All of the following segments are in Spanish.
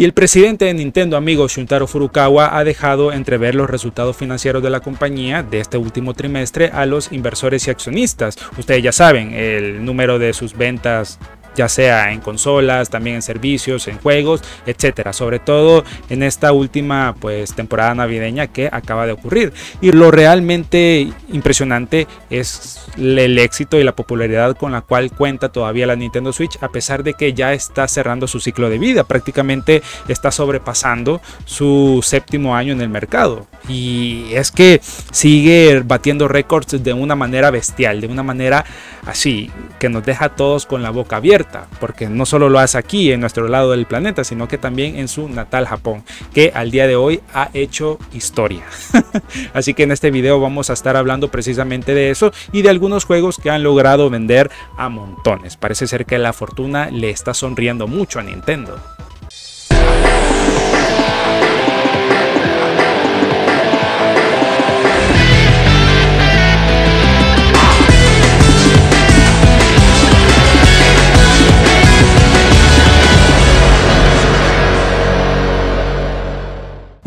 Y el presidente de Nintendo, amigo Shuntaro Furukawa, ha dejado entrever los resultados financieros de la compañía de este último trimestre a los inversores y accionistas. Ustedes ya saben, el número de sus ventas ya sea en consolas, también en servicios, en juegos, etcétera. Sobre todo en esta última pues temporada navideña que acaba de ocurrir. Y lo realmente impresionante es el éxito y la popularidad con la cual cuenta todavía la Nintendo Switch a pesar de que ya está cerrando su ciclo de vida, prácticamente está sobrepasando su séptimo año en el mercado. Y es que sigue batiendo récords de una manera bestial, de una manera así, que nos deja a todos con la boca abierta, porque no solo lo hace aquí en nuestro lado del planeta, sino que también en su natal Japón, que al día de hoy ha hecho historia. así que en este video vamos a estar hablando precisamente de eso y de algunos juegos que han logrado vender a montones. Parece ser que la fortuna le está sonriendo mucho a Nintendo.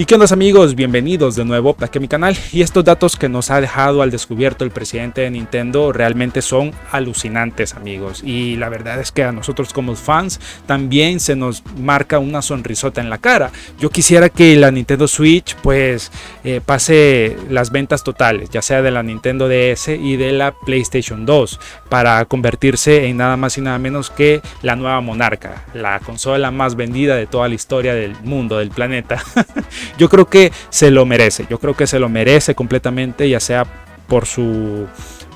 ¿Y qué onda amigos? Bienvenidos de nuevo aquí a mi canal y estos datos que nos ha dejado al descubierto el presidente de Nintendo realmente son alucinantes amigos y la verdad es que a nosotros como fans también se nos marca una sonrisota en la cara. Yo quisiera que la Nintendo Switch pues eh, pase las ventas totales ya sea de la Nintendo DS y de la PlayStation 2 para convertirse en nada más y nada menos que la nueva monarca, la consola más vendida de toda la historia del mundo, del planeta. yo creo que se lo merece, yo creo que se lo merece completamente, ya sea por su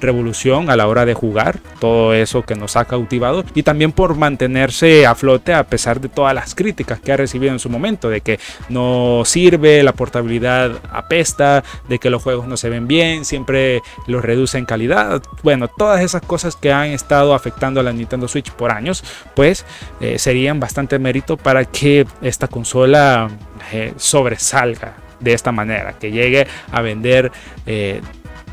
revolución a la hora de jugar, todo eso que nos ha cautivado y también por mantenerse a flote a pesar de todas las críticas que ha recibido en su momento, de que no sirve, la portabilidad apesta, de que los juegos no se ven bien, siempre los reduce en calidad, bueno, todas esas cosas que han estado afectando a la Nintendo Switch por años, pues eh, serían bastante mérito para que esta consola eh, sobresalga de esta manera, que llegue a vender eh,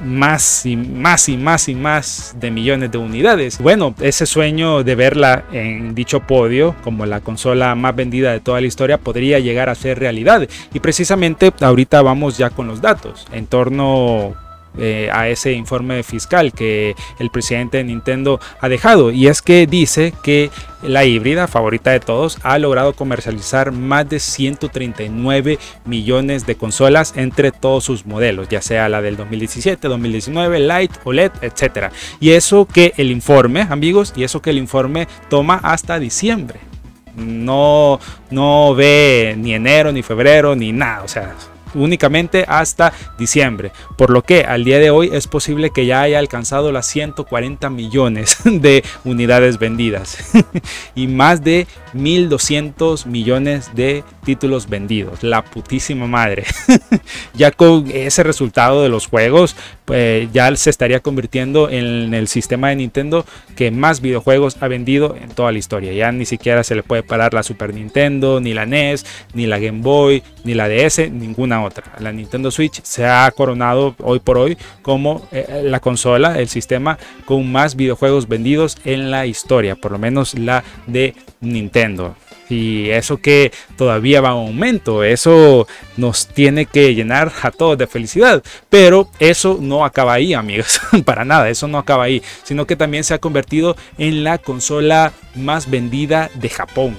más y más y más y más de millones de unidades. Bueno, ese sueño de verla en dicho podio como la consola más vendida de toda la historia podría llegar a ser realidad. Y precisamente ahorita vamos ya con los datos en torno eh, a ese informe fiscal que el presidente de Nintendo ha dejado. Y es que dice que la híbrida favorita de todos ha logrado comercializar más de 139 millones de consolas entre todos sus modelos, ya sea la del 2017, 2019, Light, OLED, etcétera. Y eso que el informe, amigos, y eso que el informe toma hasta diciembre. No, no ve ni enero, ni febrero, ni nada. O sea, únicamente hasta diciembre, por lo que al día de hoy es posible que ya haya alcanzado las 140 millones de unidades vendidas y más de 1200 millones de títulos vendidos. La putísima madre. ya con ese resultado de los juegos, pues ya se estaría convirtiendo en el sistema de Nintendo que más videojuegos ha vendido en toda la historia. Ya ni siquiera se le puede parar la Super Nintendo, ni la NES, ni la Game Boy, ni la DS, ninguna otra. La Nintendo Switch se ha coronado hoy por hoy como eh, la consola, el sistema con más videojuegos vendidos en la historia, por lo menos la de Nintendo. Y eso que todavía va a aumento, eso nos tiene que llenar a todos de felicidad. Pero eso no acaba ahí, amigos, para nada, eso no acaba ahí, sino que también se ha convertido en la consola más vendida de Japón.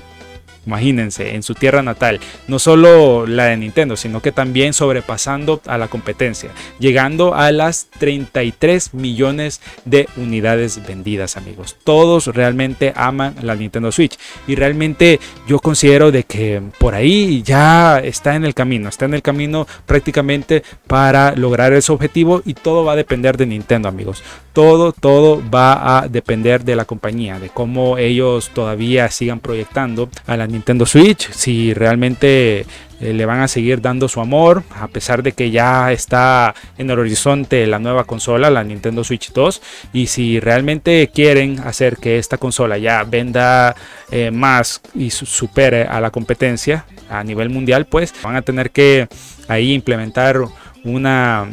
Imagínense, en su tierra natal, no solo la de Nintendo, sino que también sobrepasando a la competencia, llegando a las 33 millones de unidades vendidas, amigos. Todos realmente aman la Nintendo Switch y realmente yo considero de que por ahí ya está en el camino, está en el camino prácticamente para lograr ese objetivo y todo va a depender de Nintendo, amigos. Todo, todo va a depender de la compañía, de cómo ellos todavía sigan proyectando a la Nintendo Switch, si realmente eh, le van a seguir dando su amor, a pesar de que ya está en el horizonte la nueva consola, la Nintendo Switch 2, y si realmente quieren hacer que esta consola ya venda eh, más y supere a la competencia a nivel mundial, pues van a tener que ahí implementar una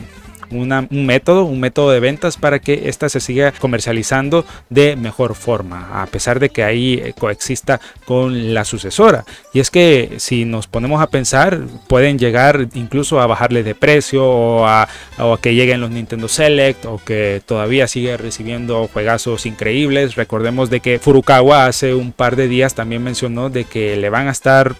un método, un método de ventas para que ésta se siga comercializando de mejor forma, a pesar de que ahí eh, coexista con la sucesora. Y es que si nos ponemos a pensar, pueden llegar incluso a bajarle de precio o a, o a que lleguen los Nintendo Select o que todavía sigue recibiendo juegazos increíbles. Recordemos de que Furukawa hace un par de días también mencionó de que le van a estar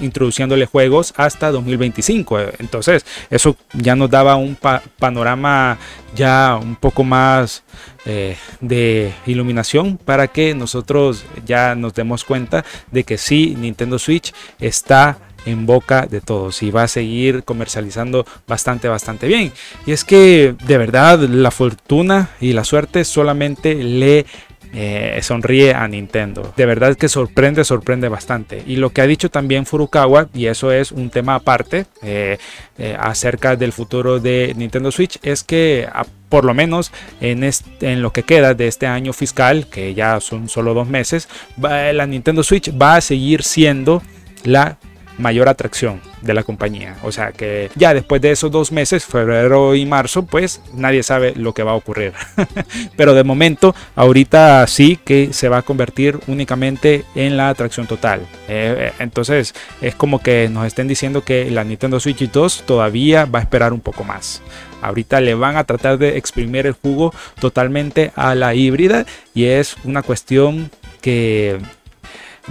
introduciéndole juegos hasta 2025. Entonces, eso ya nos daba un panorama ya un poco más eh, de iluminación para que nosotros ya nos demos cuenta de que sí, Nintendo Switch está en boca de todos y va a seguir comercializando bastante bastante bien y es que de verdad la fortuna y la suerte solamente le eh, sonríe a Nintendo. De verdad que sorprende, sorprende bastante. Y lo que ha dicho también Furukawa, y eso es un tema aparte eh, eh, acerca del futuro de Nintendo Switch, es que por lo menos en, en, lo que queda de este año fiscal, que ya son solo dos meses, la Nintendo Switch va a seguir siendo la mayor atracción de la compañía. O sea que ya después de esos dos meses, febrero y marzo, pues nadie sabe lo que va a ocurrir. Pero de momento, ahorita sí que se va a convertir únicamente en la atracción total. Eh, entonces es como que nos estén diciendo que la Nintendo Switch 2 todavía va a esperar un poco más. Ahorita le van a tratar de exprimir el jugo totalmente a la híbrida y es una cuestión que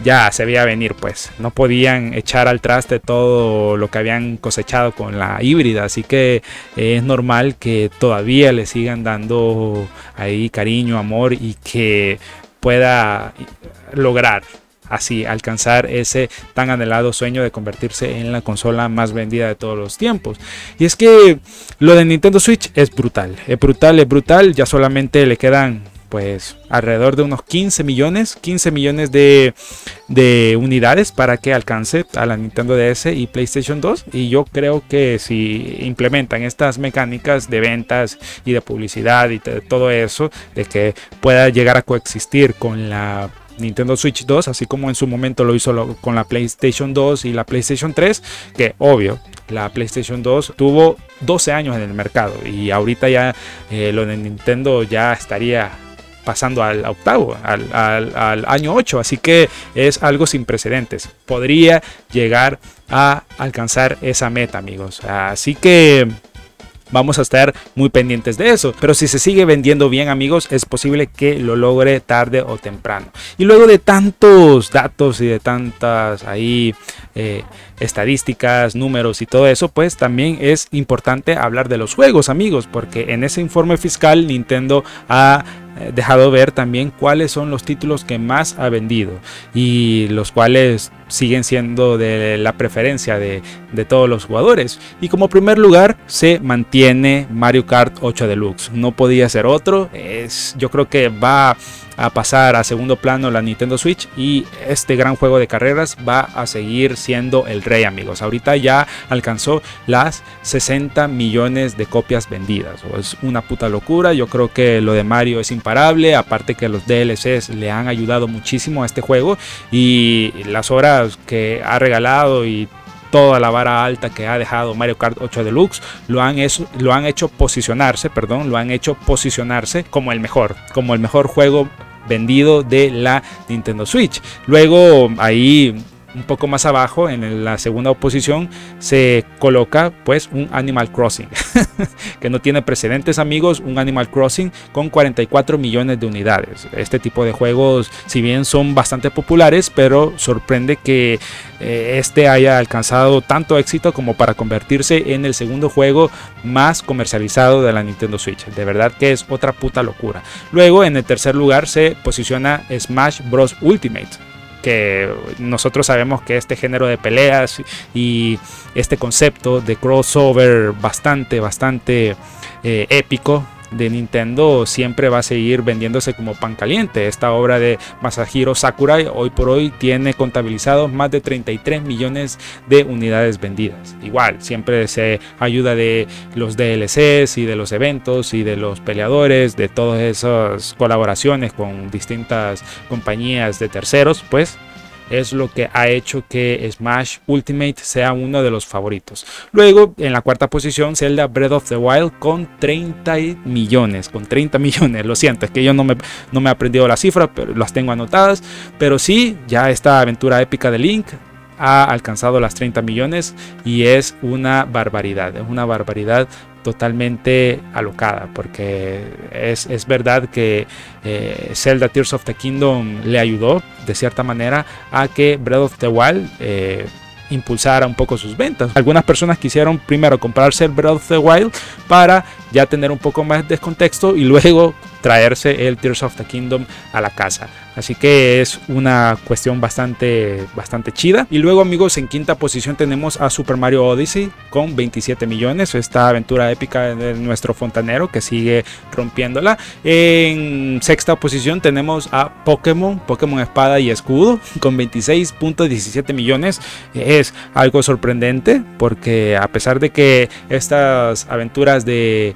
ya se veía venir, pues no podían echar al traste todo lo que habían cosechado con la híbrida, así que es normal que todavía le sigan dando ahí cariño, amor y que pueda lograr así alcanzar ese tan anhelado sueño de convertirse en la consola más vendida de todos los tiempos. Y es que lo de Nintendo Switch es brutal, es brutal, es brutal, ya solamente le quedan pues alrededor de unos 15 millones, 15 millones de, unidades para que alcance a la Nintendo DS y PlayStation 2. Y yo creo que si implementan estas mecánicas de ventas y de publicidad y de todo eso, de que pueda llegar a coexistir con la Nintendo Switch 2, así como en su momento lo hizo con la PlayStation 2 y la PlayStation 3, que obvio, la PlayStation 2 tuvo 12 años en el mercado y ahorita ya eh, lo de Nintendo ya estaría pasando al octavo, al, año 8. Así que es algo sin precedentes. Podría llegar a alcanzar esa meta, amigos. Así que vamos a estar muy pendientes de eso. Pero si se sigue vendiendo bien, amigos, es posible que lo logre tarde o temprano. Y luego de tantos datos y de tantas ahí eh, estadísticas, números y todo eso, pues también es importante hablar de los juegos, amigos, porque en ese informe fiscal Nintendo ha dejado ver también cuáles son los títulos que más ha vendido y los cuales siguen siendo de la preferencia de, de, todos los jugadores. Y como primer lugar se mantiene Mario Kart 8 Deluxe. No podía ser otro. Es, yo creo que va a pasar a segundo plano la Nintendo Switch y este gran juego de carreras va a seguir siendo el rey amigos. Ahorita ya alcanzó las 60 millones de copias vendidas. Es una puta locura. Yo creo que lo de Mario es imparable. Aparte que los DLCs le han ayudado muchísimo a este juego y las horas que ha regalado y toda la vara alta que ha dejado Mario Kart 8 Deluxe lo han, lo han hecho posicionarse, perdón, lo han hecho posicionarse como el mejor, como el mejor juego vendido de la Nintendo Switch. Luego ahí un poco más abajo, en la segunda oposición, se coloca pues un Animal Crossing, que no tiene precedentes amigos, un Animal Crossing con 44 millones de unidades. Este tipo de juegos, si bien son bastante populares, pero sorprende que eh, este haya alcanzado tanto éxito como para convertirse en el segundo juego más comercializado de la Nintendo Switch. De verdad que es otra puta locura. Luego en el tercer lugar se posiciona Smash Bros. Ultimate que nosotros sabemos que este género de peleas y este concepto de crossover bastante, bastante eh, épico de Nintendo siempre va a seguir vendiéndose como pan caliente. Esta obra de Masahiro Sakurai hoy por hoy tiene contabilizados más de 33 millones de unidades vendidas. Igual, siempre se ayuda de los DLCs y de los eventos y de los peleadores, de todas esas colaboraciones con distintas compañías de terceros, pues es lo que ha hecho que Smash Ultimate sea uno de los favoritos. Luego, en la cuarta posición, Zelda Breath of the Wild con 30 millones, con 30 millones, lo siento, es que yo no me, no me he aprendido la cifra, pero las tengo anotadas, pero sí, ya esta aventura épica de Link ha alcanzado las 30 millones y es una barbaridad, es una barbaridad totalmente alocada porque es, es verdad que eh, Zelda Tears of the Kingdom le ayudó de cierta manera a que Breath of the Wild eh, impulsara un poco sus ventas. Algunas personas quisieron primero comprarse el Breath of the Wild para ya tener un poco más de contexto y luego traerse el Tears of the Kingdom a la casa. Así que es una cuestión bastante, bastante chida. Y luego amigos, en quinta posición tenemos a Super Mario Odyssey con 27 millones. Esta aventura épica de nuestro fontanero que sigue rompiéndola. En sexta posición tenemos a Pokémon, Pokémon Espada y Escudo con 26.17 millones. Es algo sorprendente porque a pesar de que estas aventuras de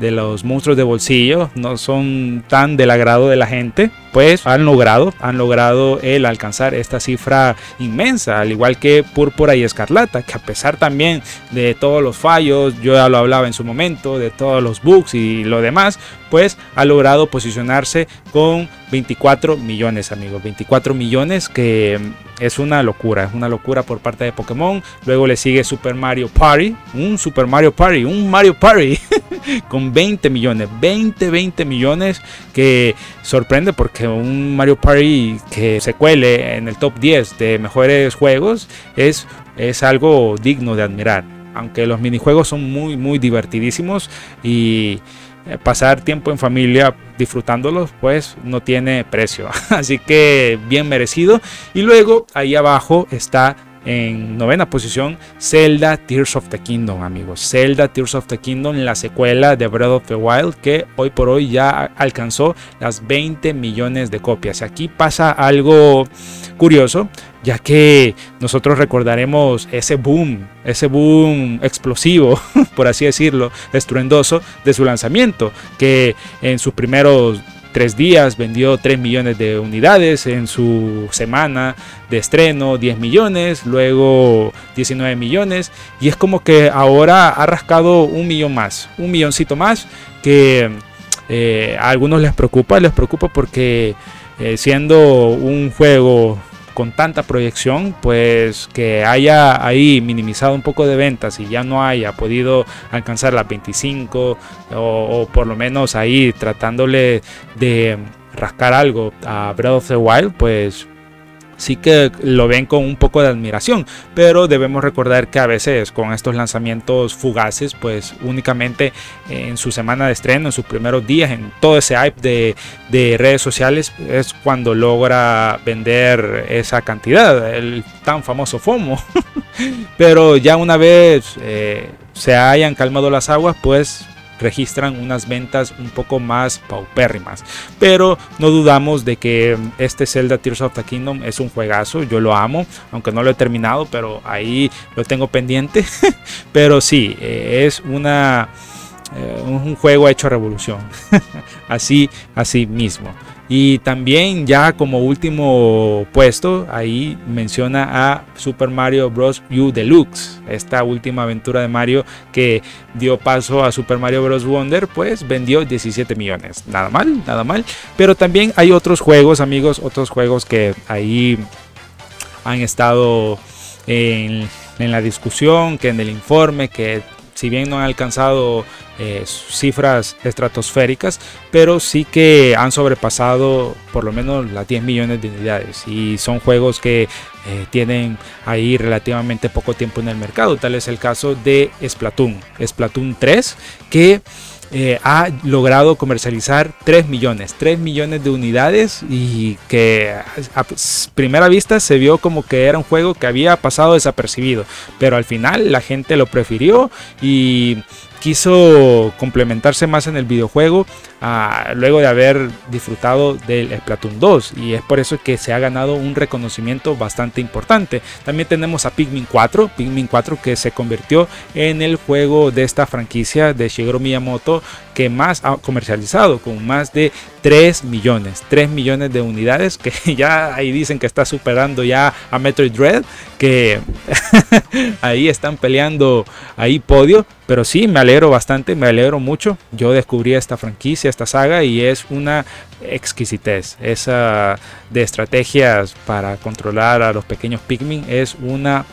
de los monstruos de bolsillo no son tan del agrado de la gente, pues han logrado, han logrado el alcanzar esta cifra inmensa, al igual que Púrpura y Escarlata, que a pesar también de todos los fallos, yo ya lo hablaba en su momento, de todos los bugs y lo demás, pues ha logrado posicionarse con 24 millones, amigos, 24 millones que es una locura, es una locura por parte de Pokémon. Luego le sigue Super Mario Party, un Super Mario Party, un Mario Party con 20 millones, 20, 20 millones que sorprende porque un Mario Party que se cuele en el top 10 de mejores juegos es, es algo digno de admirar. Aunque los minijuegos son muy, muy divertidísimos y eh, pasar tiempo en familia disfrutándolos pues no tiene precio así que bien merecido y luego ahí abajo está en novena posición, Zelda Tears of the Kingdom, amigos. Zelda Tears of the Kingdom, la secuela de Breath of the Wild, que hoy por hoy ya alcanzó las 20 millones de copias. Aquí pasa algo curioso, ya que nosotros recordaremos ese boom, ese boom explosivo, por así decirlo, estruendoso de su lanzamiento, que en sus primeros tres días vendió 3 millones de unidades, en su semana de estreno 10 millones, luego 19 millones, y es como que ahora ha rascado un millón más, un milloncito más, que eh, a algunos les preocupa, les preocupa porque eh, siendo un juego con tanta proyección, pues que haya ahí minimizado un poco de ventas y ya no haya podido alcanzar las 25 o, por lo menos ahí tratándole de rascar algo a Breath of the Wild, pues sí que lo ven con un poco de admiración, pero debemos recordar que a veces con estos lanzamientos fugaces, pues únicamente en su semana de estreno, en sus primeros días, en todo ese hype de, redes sociales, es cuando logra vender esa cantidad, el tan famoso FOMO. pero ya una vez eh, se hayan calmado las aguas, pues registran unas ventas un poco más paupérrimas. Pero no dudamos de que este Zelda Tears of the Kingdom es un juegazo, yo lo amo, aunque no lo he terminado, pero ahí lo tengo pendiente. pero sí, eh, es una... Eh, un juego hecho revolución así así mismo y también ya como último puesto, ahí menciona a Super Mario Bros. U Deluxe, esta última aventura de Mario que dio paso a Super Mario Bros. Wonder, pues vendió 17 millones. Nada mal, nada mal. Pero también hay otros juegos, amigos, otros juegos que ahí han estado en, en la discusión, que en el informe, que si bien no han alcanzado eh, cifras estratosféricas, pero sí que han sobrepasado por lo menos las 10 millones de unidades y son juegos que eh, tienen ahí relativamente poco tiempo en el mercado. Tal es el caso de Splatoon, Splatoon 3, que eh, ha logrado comercializar 3 millones, 3 millones de unidades y que a primera vista se vio como que era un juego que había pasado desapercibido, pero al final la gente lo prefirió y quiso complementarse más en el videojuego ah, luego de haber disfrutado del Splatoon 2 y es por eso que se ha ganado un reconocimiento bastante importante. También tenemos a Pikmin 4, Pikmin 4 que se convirtió en el juego de esta franquicia de Shigeru Miyamoto que más ha comercializado con más de 3 millones, 3 millones de unidades que ya ahí dicen que está superando ya a Metroid Dread, que ahí están peleando ahí podio, pero sí, me alegro bastante, me alegro mucho. Yo descubrí esta franquicia, esta saga y es una exquisitez. Esa de estrategias para controlar a los pequeños Pikmin es una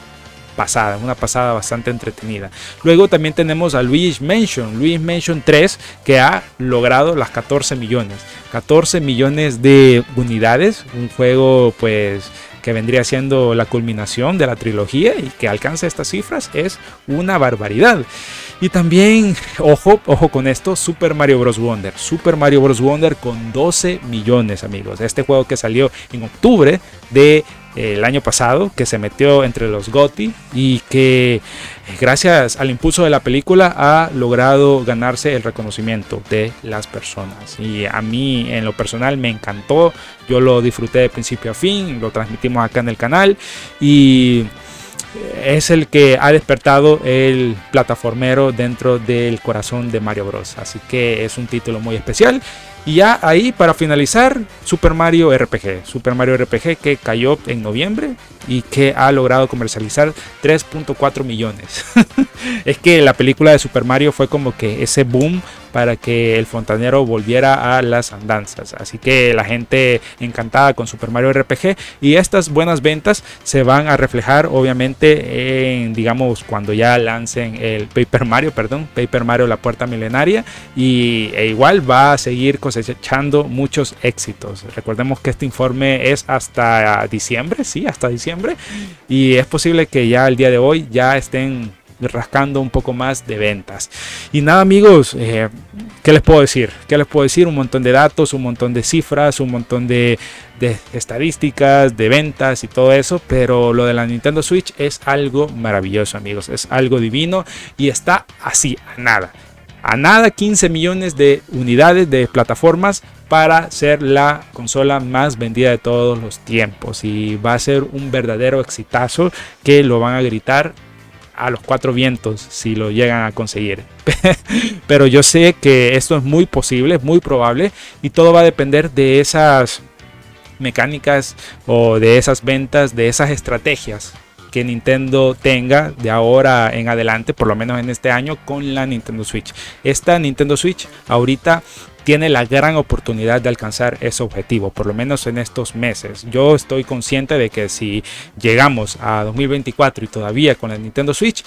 pasada, una pasada bastante entretenida. Luego también tenemos a Luis Mansion, Luis Mansion 3, que ha logrado las 14 millones. 14 millones de unidades, un juego pues que vendría siendo la culminación de la trilogía y que alcanza estas cifras es una barbaridad. Y también, ojo, ojo con esto, Super Mario Bros. Wonder. Super Mario Bros. Wonder con 12 millones, amigos. Este juego que salió en octubre de el año pasado, que se metió entre los GOTY y que eh, gracias al impulso de la película ha logrado ganarse el reconocimiento de las personas. Y a mí en lo personal me encantó, yo lo disfruté de principio a fin, lo transmitimos acá en el canal y es el que ha despertado el plataformero dentro del corazón de Mario Bros. Así que es un título muy especial y ya ahí para finalizar, Super Mario RPG. Super Mario RPG que cayó en noviembre y que ha logrado comercializar 3.4 millones. es que la película de Super Mario fue como que ese boom para que el fontanero volviera a las andanzas. Así que la gente encantada con Super Mario RPG y estas buenas ventas se van a reflejar obviamente en, digamos, cuando ya lancen el Paper Mario, perdón, Paper Mario La Puerta Milenaria y e igual va a seguir cosechando muchos éxitos. Recordemos que este informe es hasta diciembre, sí, hasta diciembre y es posible que ya el día de hoy ya estén rascando un poco más de ventas. Y nada amigos, eh, ¿qué les puedo decir? ¿Qué les puedo decir? Un montón de datos, un montón de cifras, un montón de, de estadísticas, de ventas y todo eso, pero lo de la Nintendo Switch es algo maravilloso amigos, es algo divino y está así, a nada. A nada 15 millones de unidades de plataformas para ser la consola más vendida de todos los tiempos y va a ser un verdadero exitazo que lo van a gritar a los cuatro vientos si lo llegan a conseguir. Pero yo sé que esto es muy posible, muy probable y todo va a depender de esas mecánicas o de esas ventas, de esas estrategias que Nintendo tenga de ahora en adelante, por lo menos en este año, con la Nintendo Switch. Esta Nintendo Switch ahorita tiene la gran oportunidad de alcanzar ese objetivo, por lo menos en estos meses. Yo estoy consciente de que si llegamos a 2024 y todavía con la Nintendo Switch,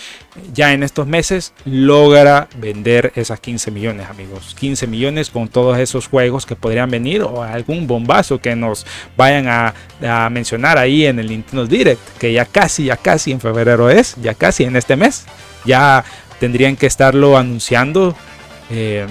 ya en estos meses logra vender esas 15 millones, amigos. 15 millones con todos esos juegos que podrían venir o algún bombazo que nos vayan a, mencionar ahí en el Nintendo Direct, que ya casi, ya casi en febrero es, ya casi en este mes. Ya tendrían que estarlo anunciando. Eh,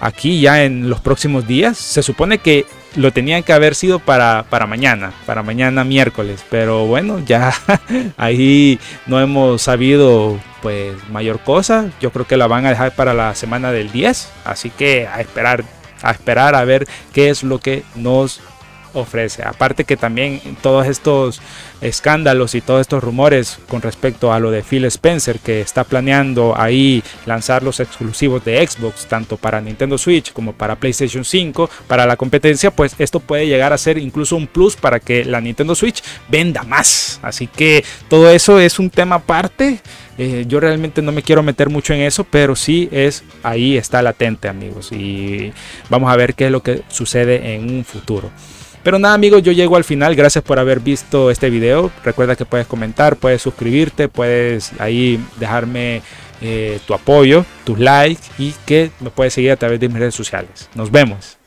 aquí ya en los próximos días. Se supone que lo tenían que haber sido para, para mañana, para mañana miércoles, pero bueno, ya ahí no hemos sabido pues mayor cosa. Yo creo que la van a dejar para la semana del 10, así que a esperar, a esperar a ver qué es lo que nos ofrece. Aparte que también todos estos escándalos y todos estos rumores con respecto a lo de Phil Spencer que está planeando ahí lanzar los exclusivos de Xbox tanto para Nintendo Switch como para PlayStation 5 para la competencia, pues esto puede llegar a ser incluso un plus para que la Nintendo Switch venda más. Así que todo eso es un tema aparte. Eh, yo realmente no me quiero meter mucho en eso, pero sí es ahí está latente, amigos. Y vamos a ver qué es lo que sucede en un futuro. Pero nada amigos, yo llego al final. Gracias por haber visto este video. Recuerda que puedes comentar, puedes suscribirte, puedes ahí dejarme eh, tu apoyo, tus likes y que me puedes seguir a través de mis redes sociales. Nos vemos.